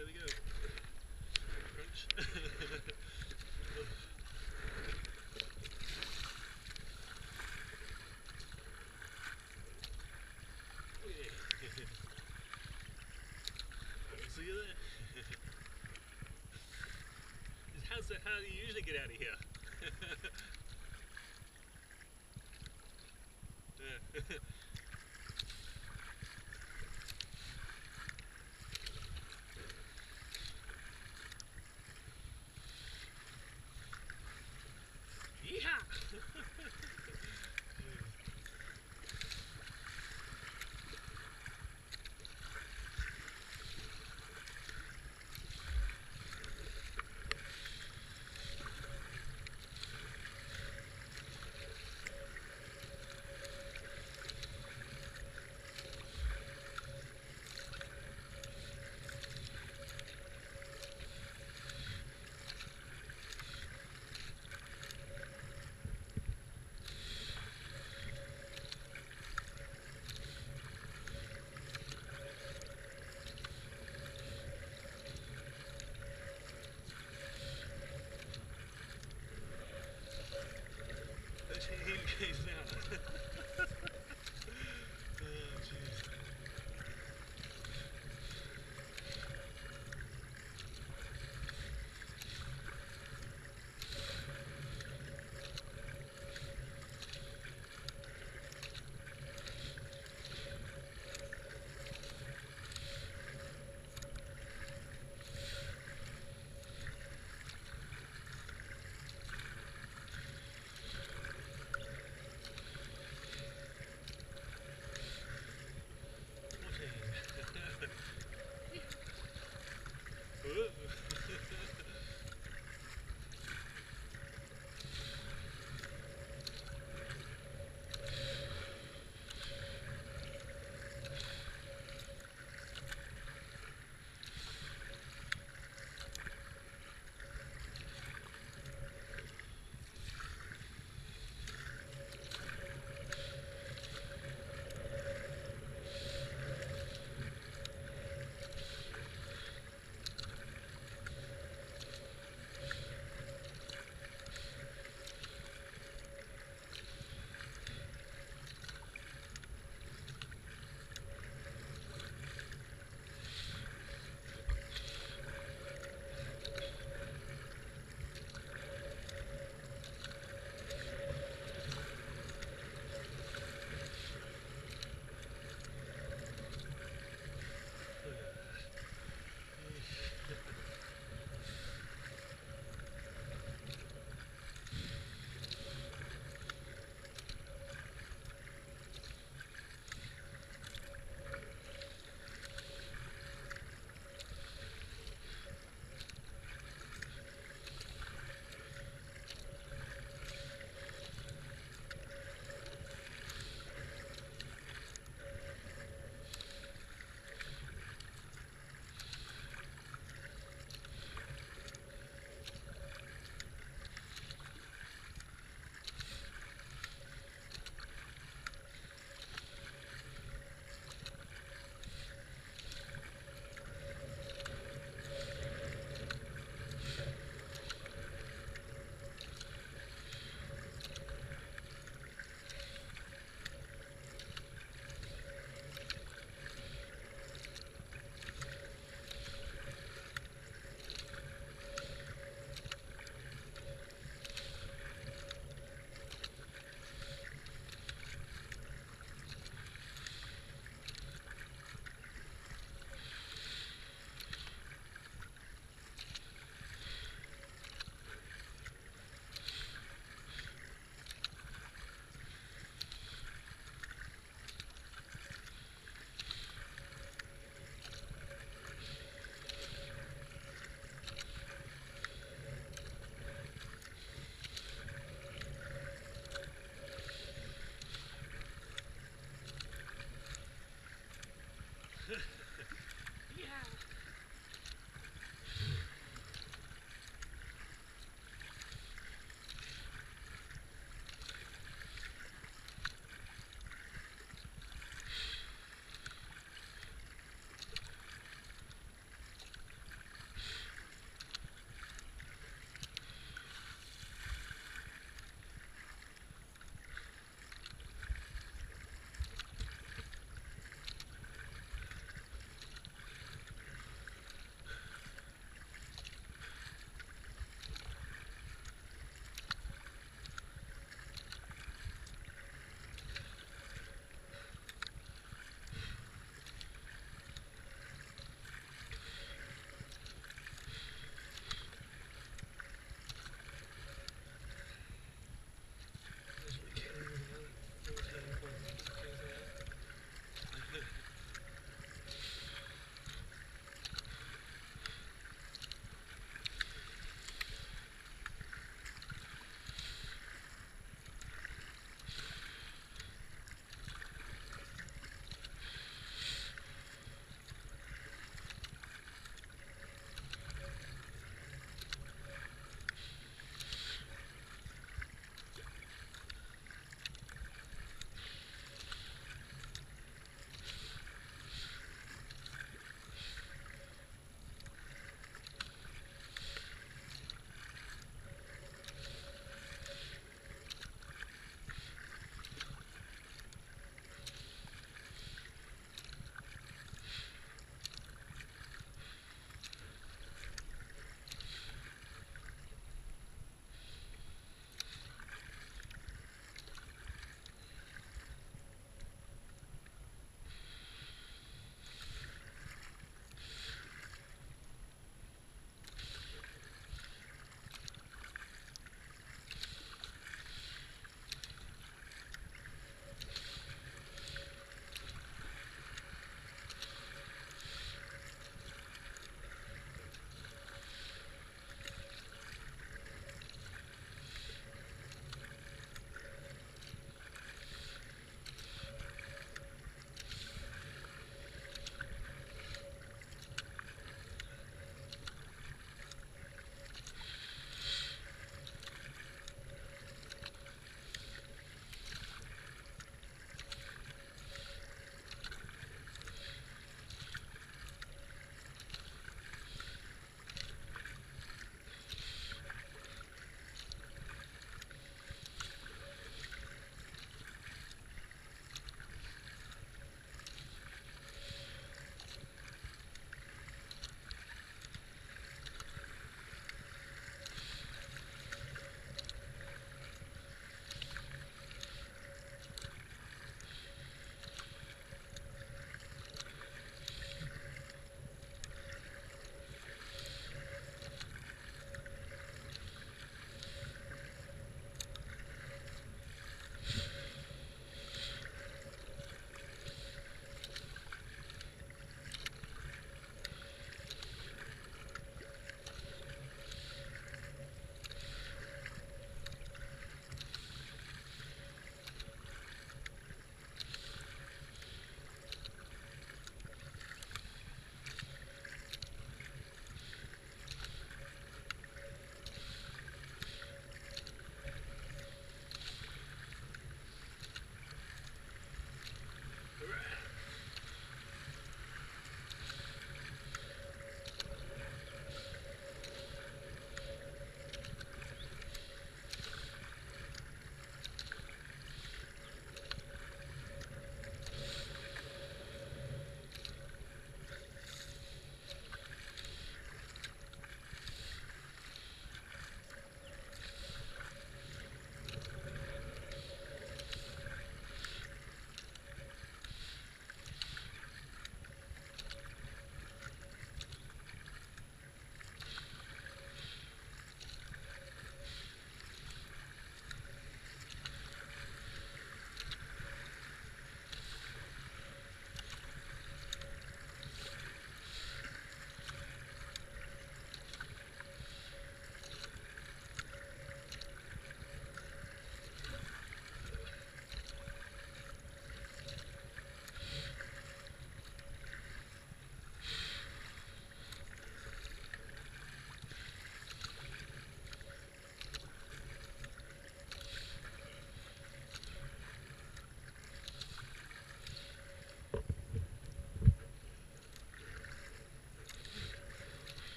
how do you usually get out of here?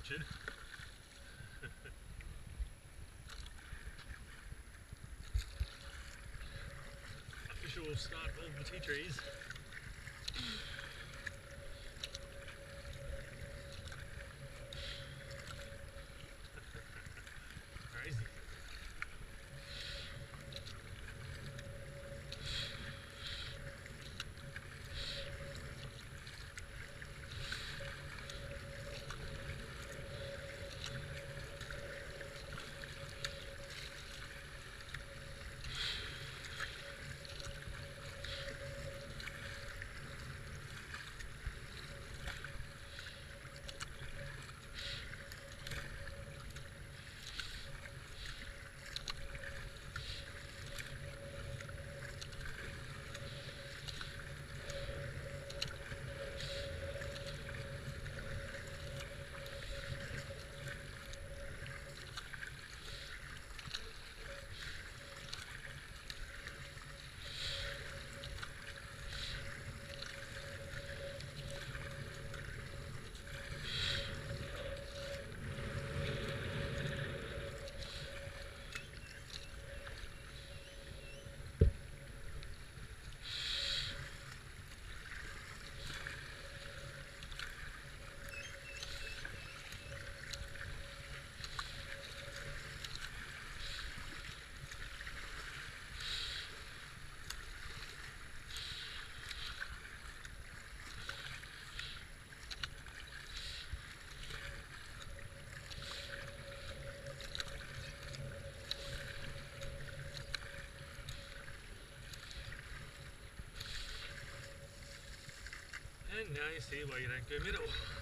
mention. Official start of the TiTrees. And now you see why you don't go middle.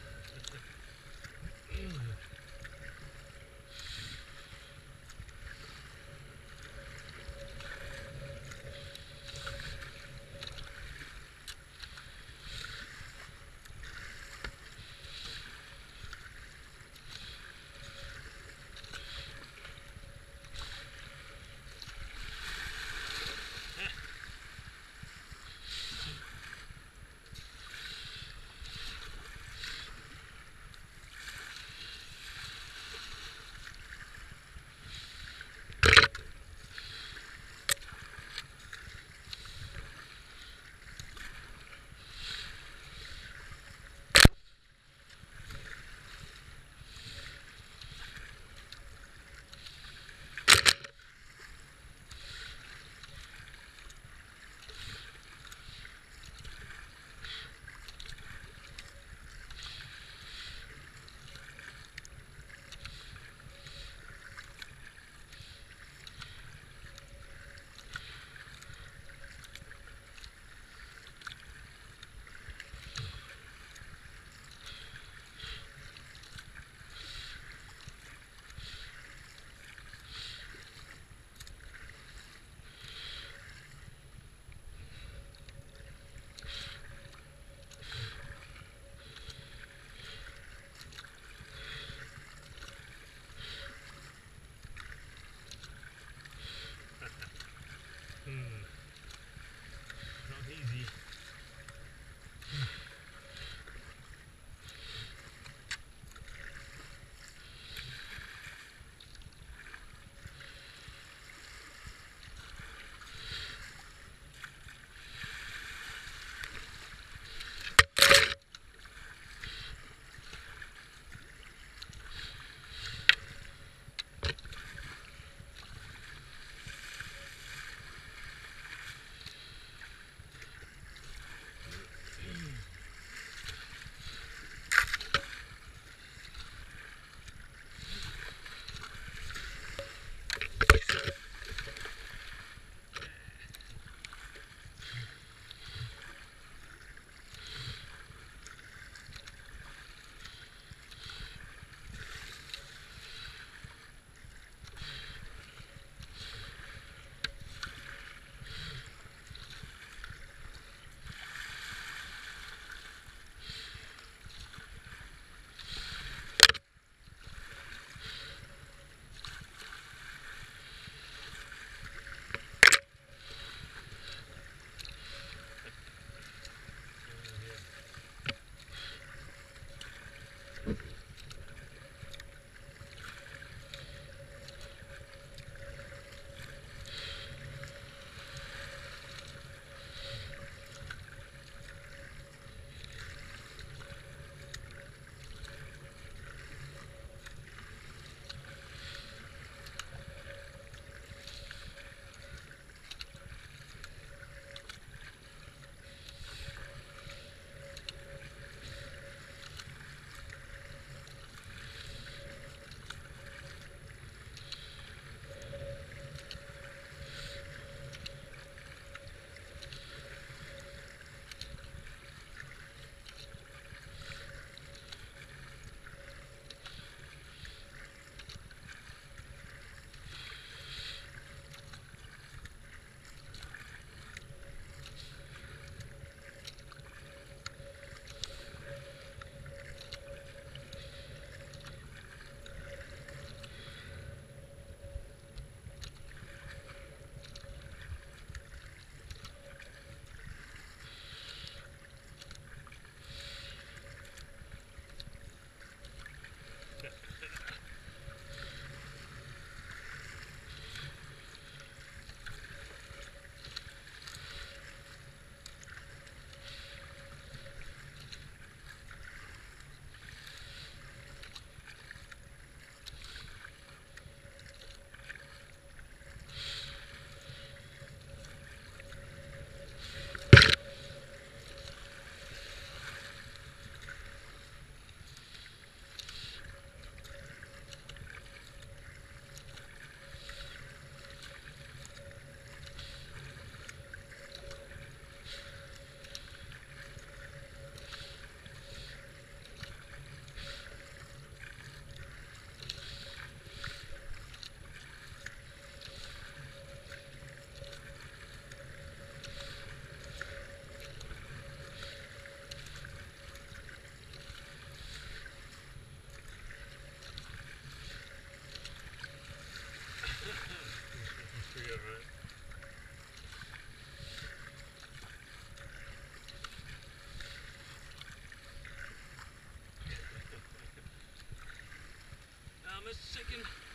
A second.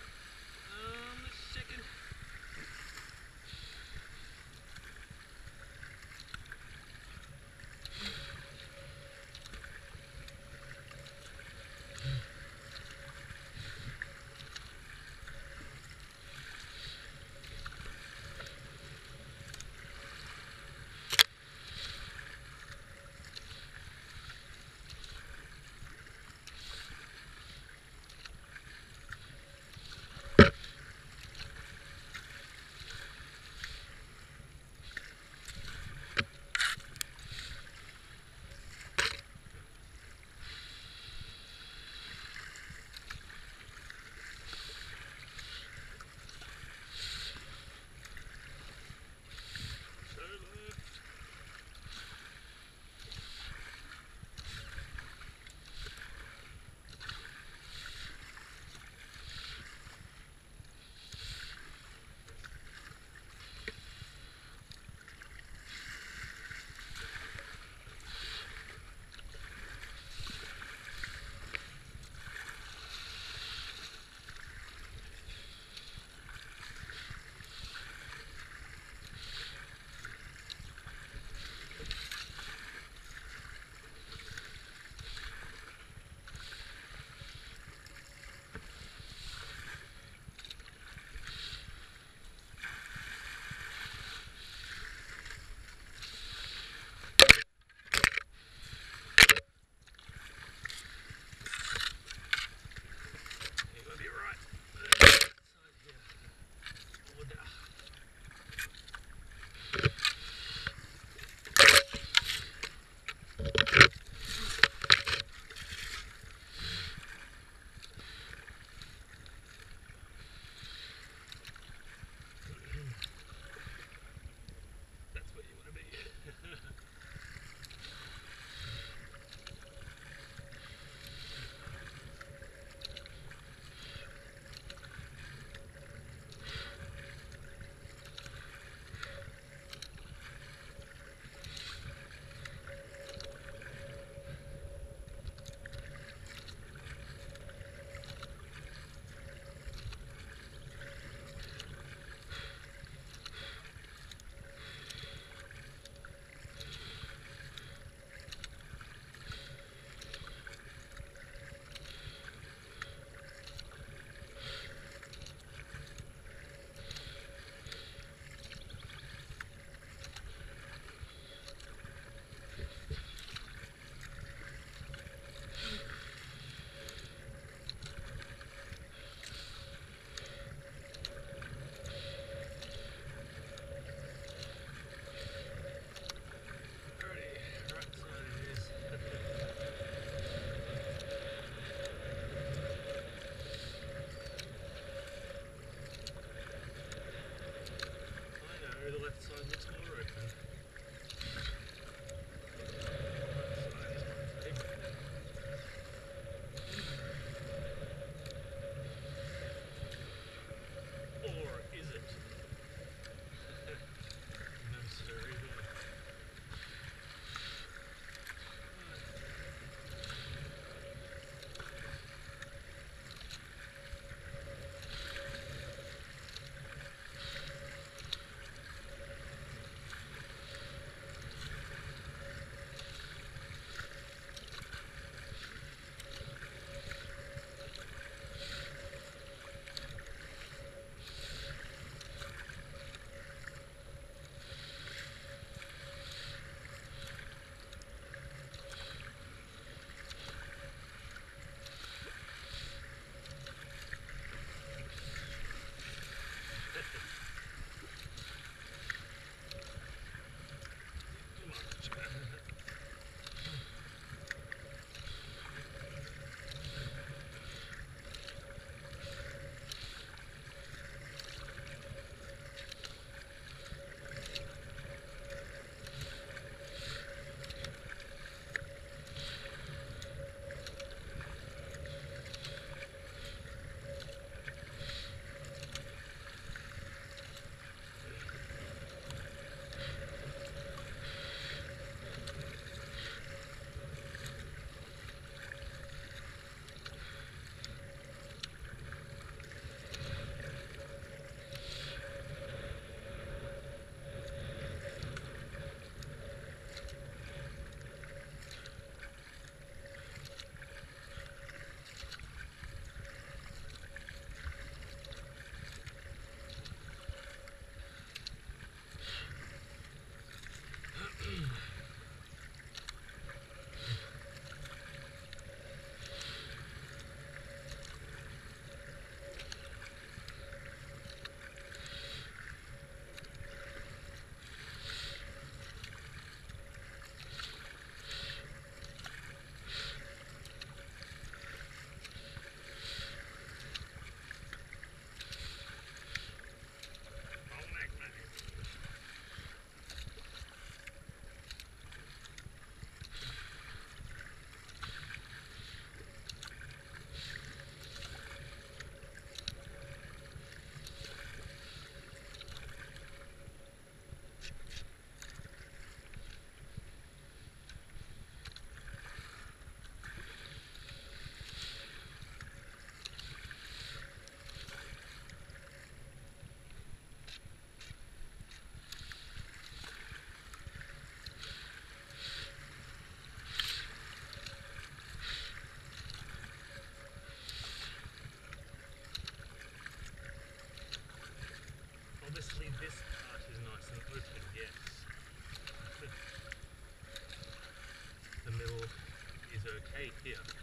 Okay here.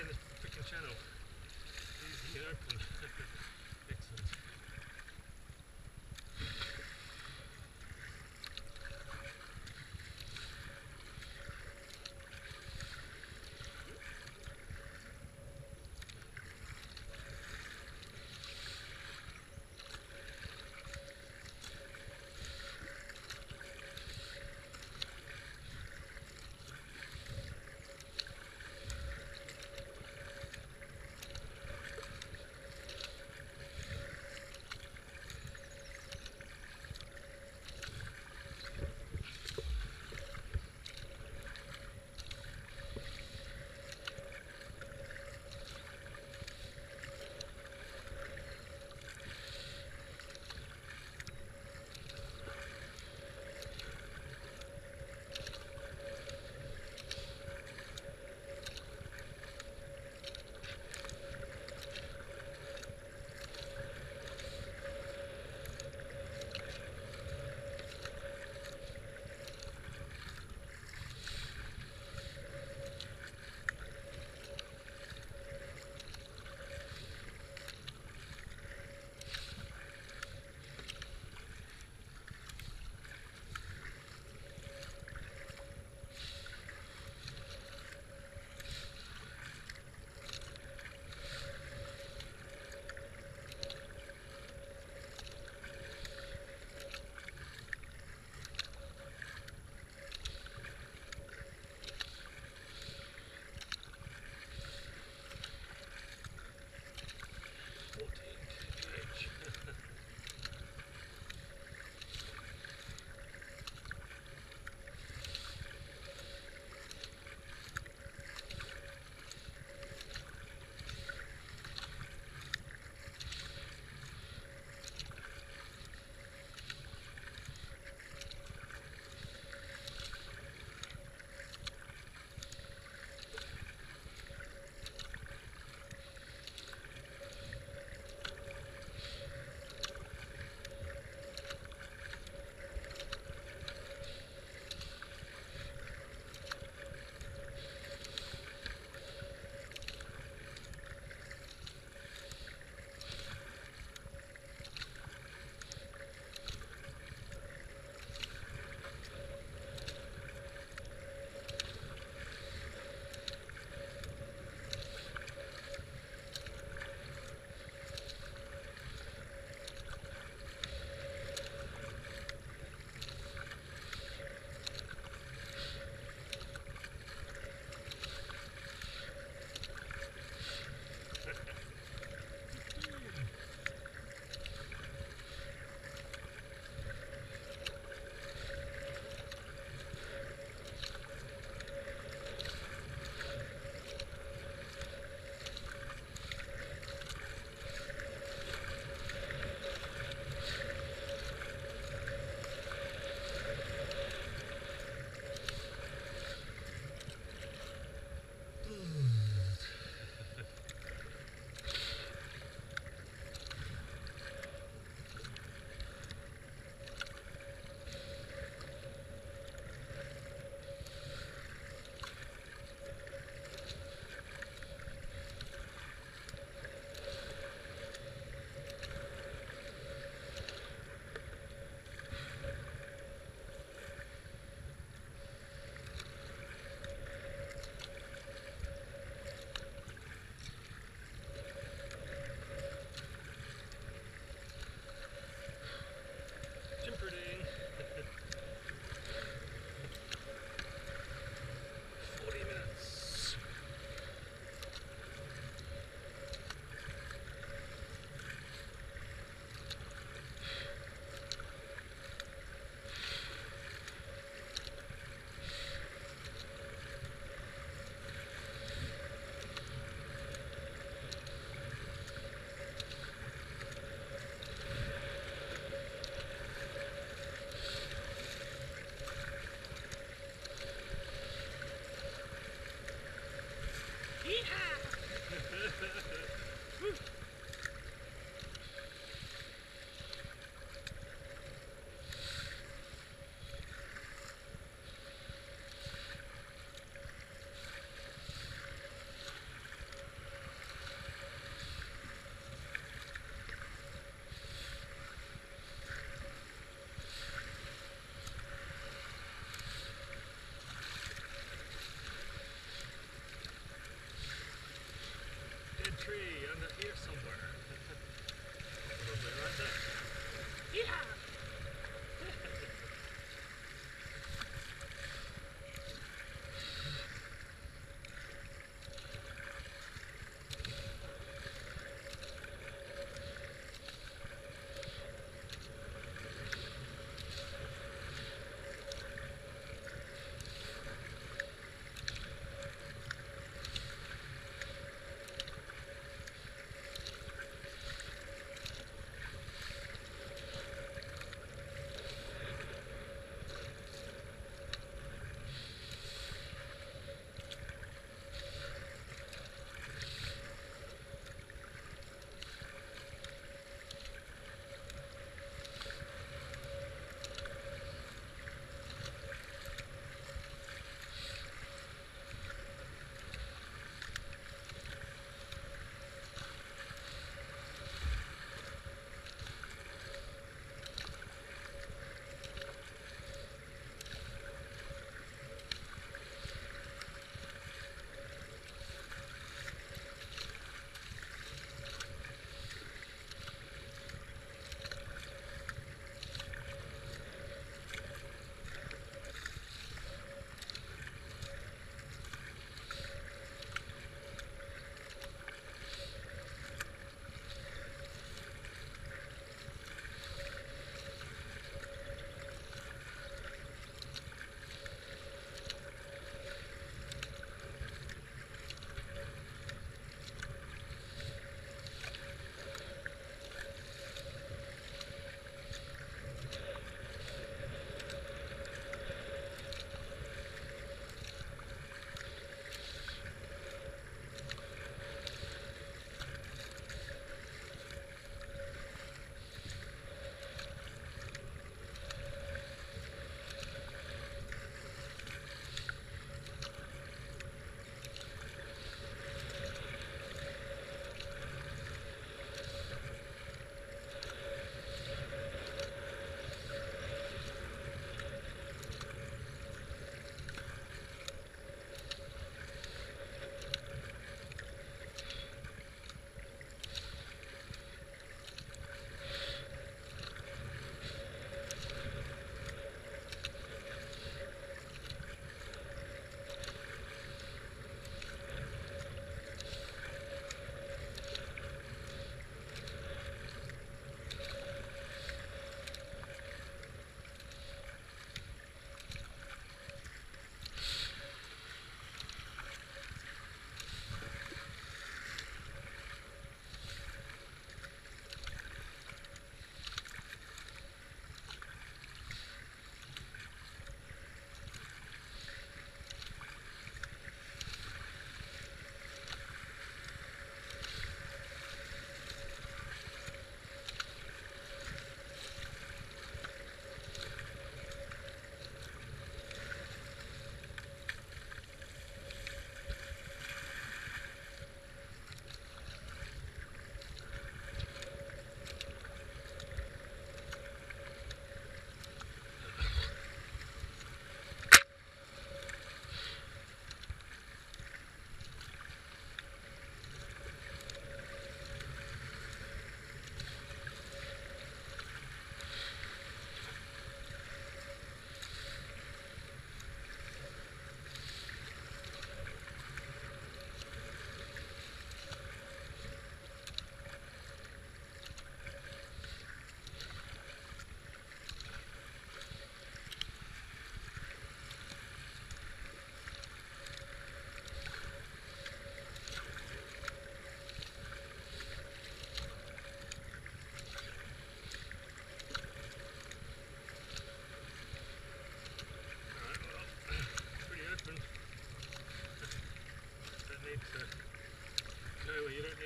In this freaking channel. Easy open.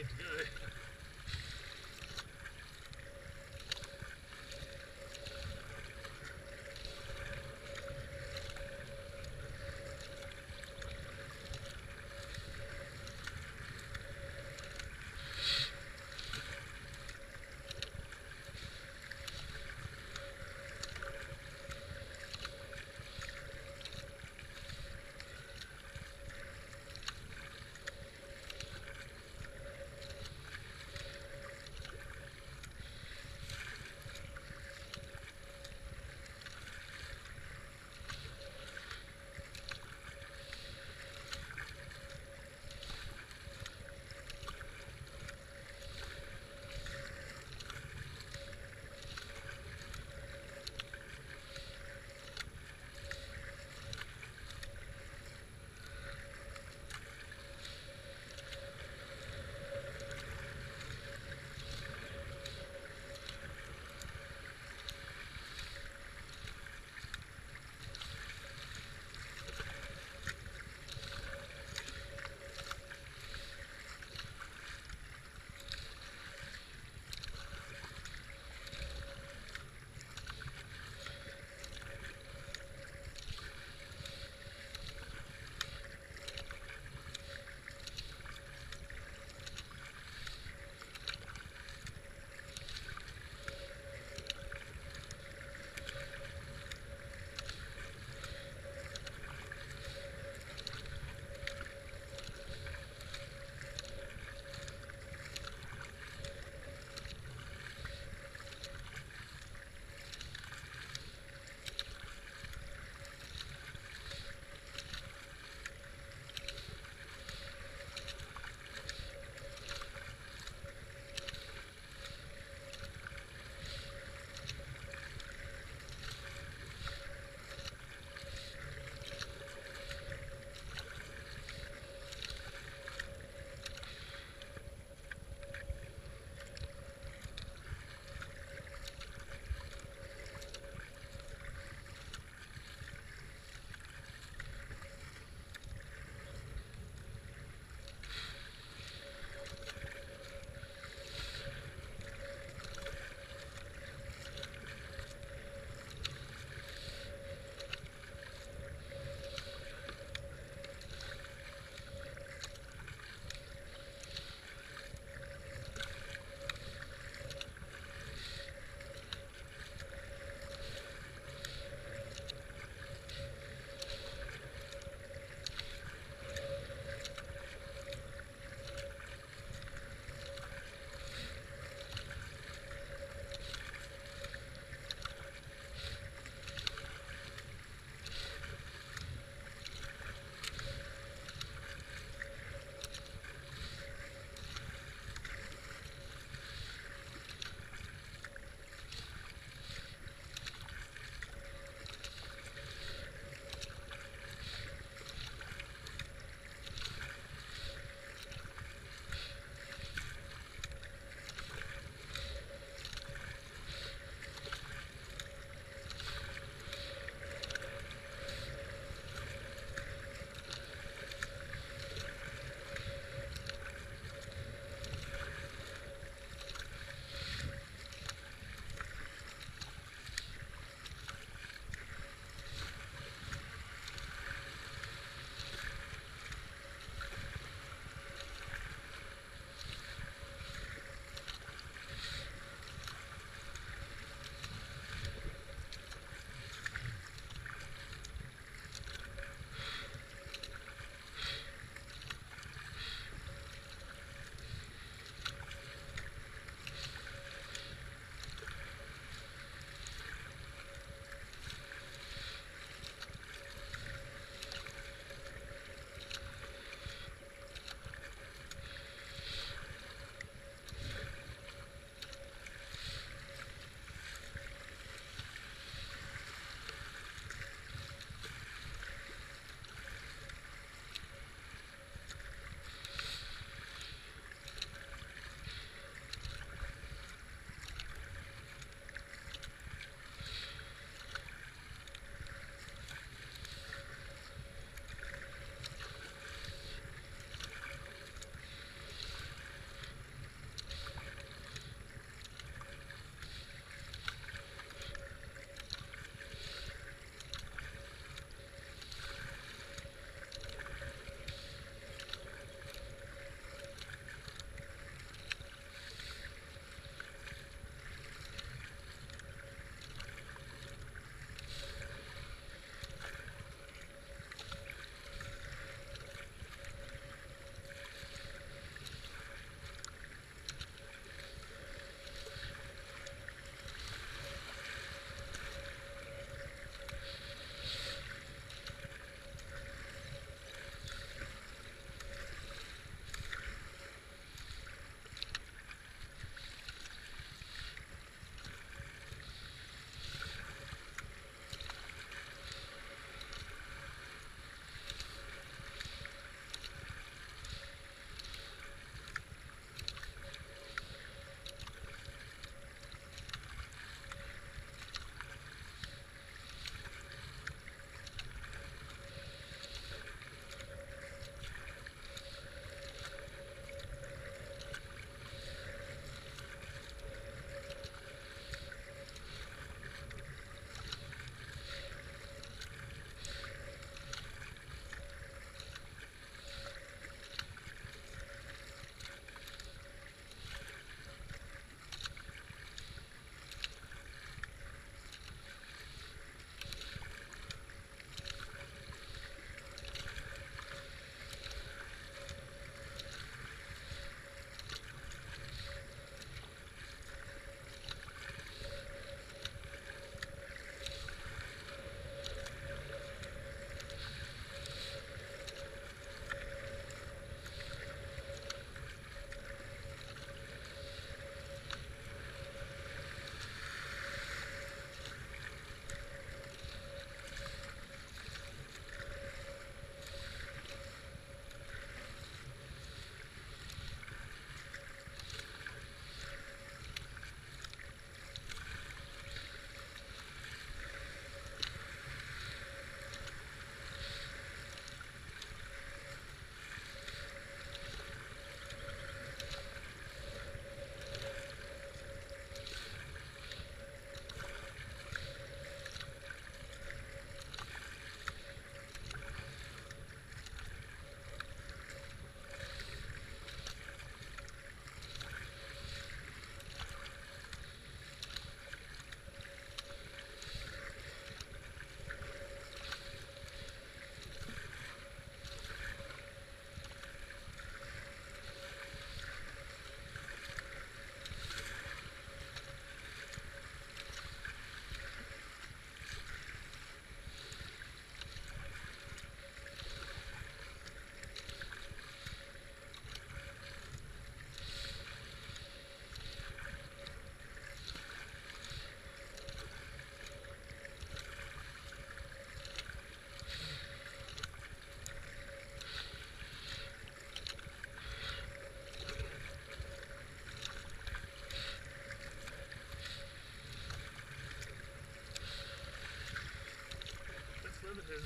Go where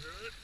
right?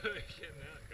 Getting that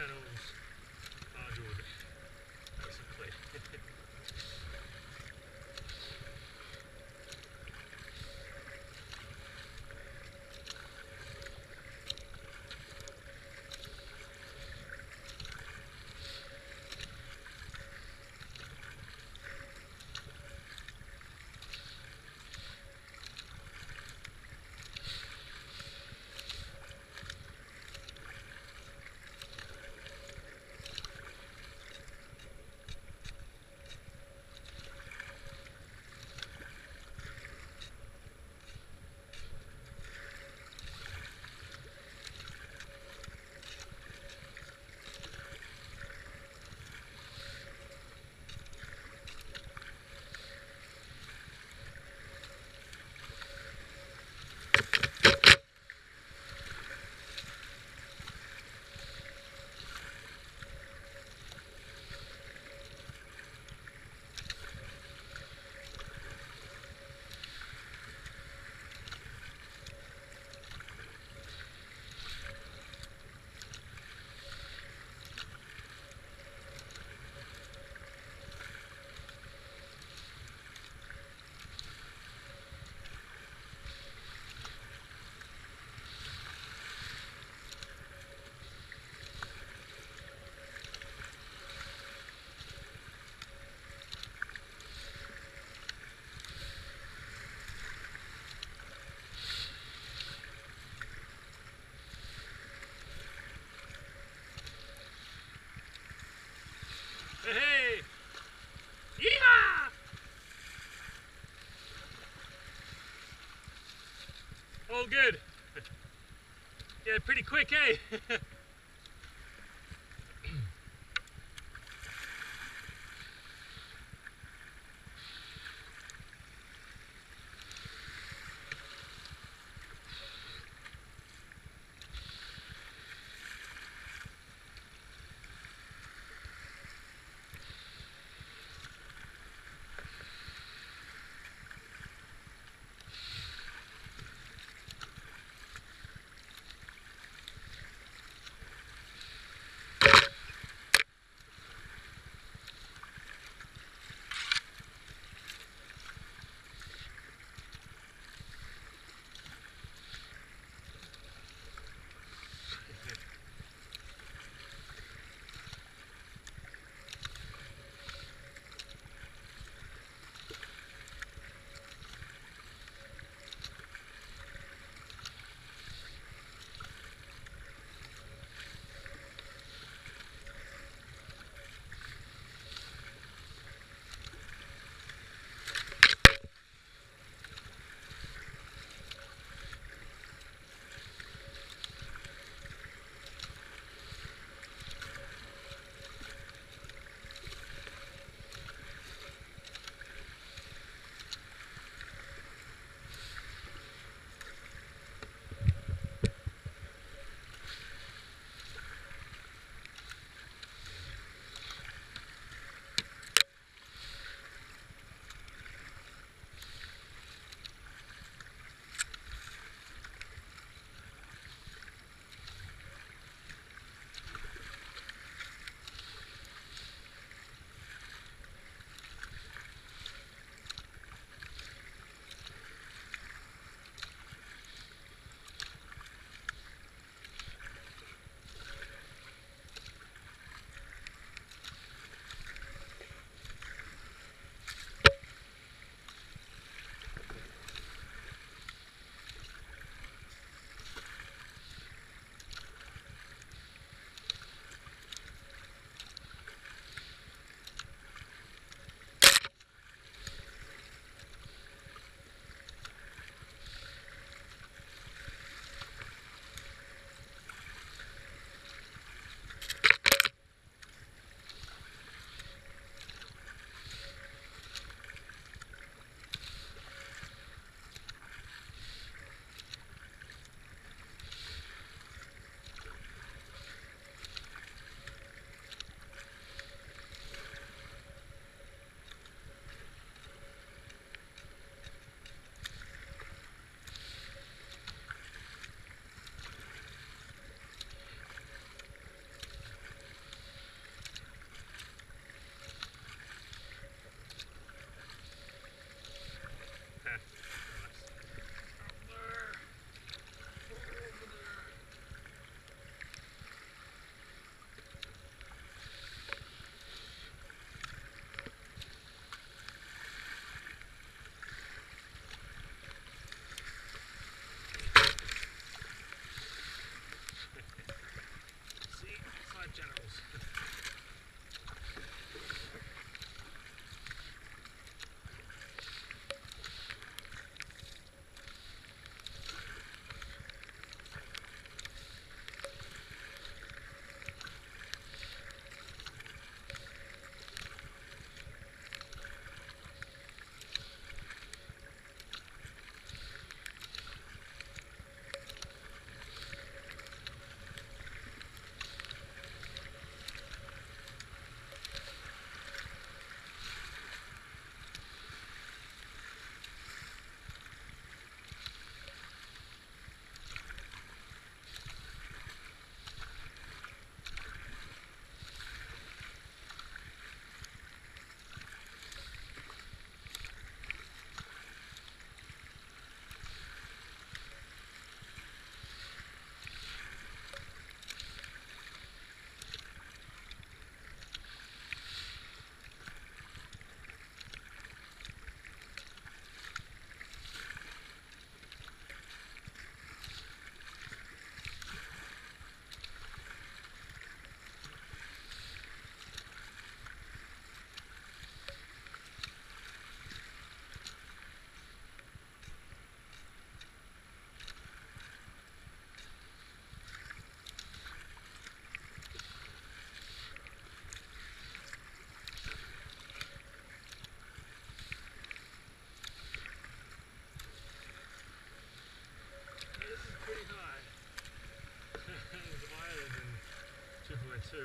Main good. Yeah, pretty quick, eh?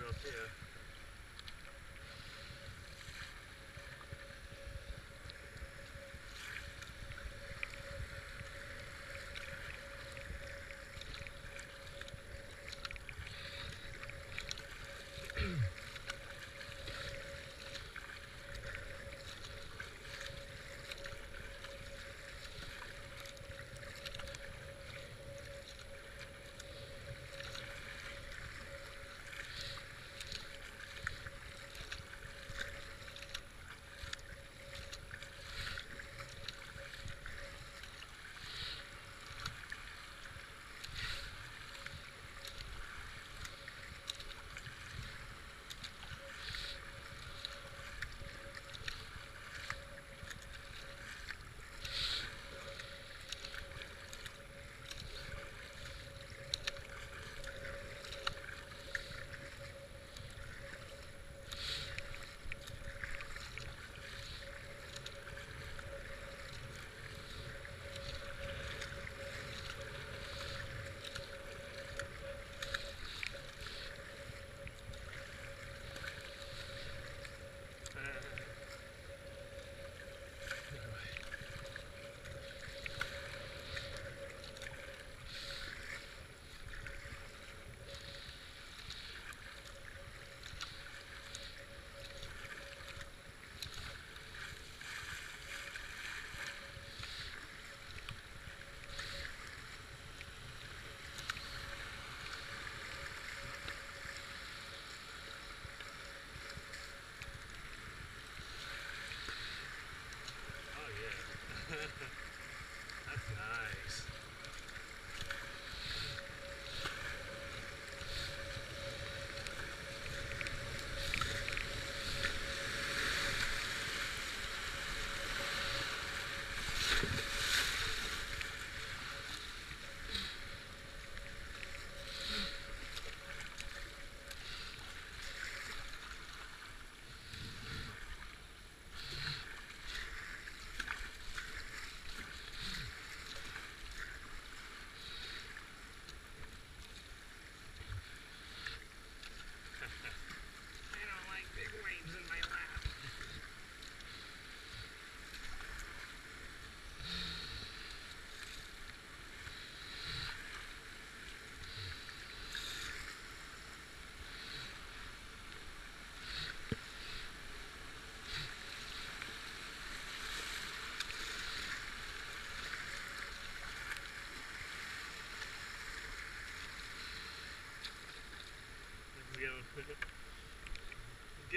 up here.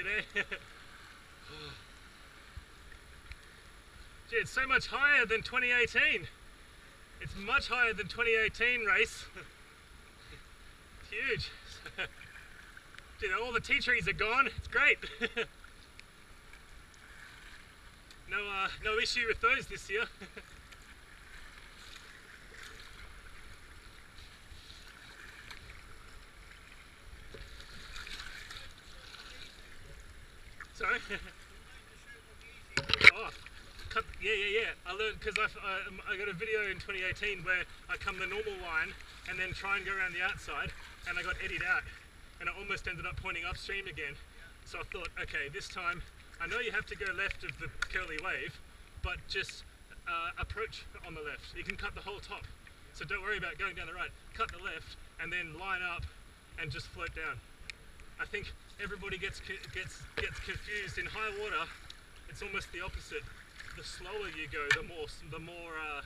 G'day. Gee, it's so much higher than 2018. It's much higher than 2018 race. it's huge. Gee, all the tea trees are gone. It's great. no, uh, no issue with those this year. Sorry. oh, cut, yeah, yeah, yeah. I learned because I, um, I got a video in 2018 where I come the normal line and then try and go around the outside, and I got eddied out, and I almost ended up pointing upstream again. So I thought, okay, this time I know you have to go left of the curly wave, but just uh, approach on the left. You can cut the whole top. So don't worry about going down the right. Cut the left and then line up and just float down. I think everybody gets gets gets confused in high water. It's almost the opposite. The slower you go, the more the more uh,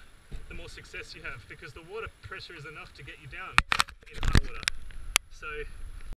the more success you have because the water pressure is enough to get you down in high water. So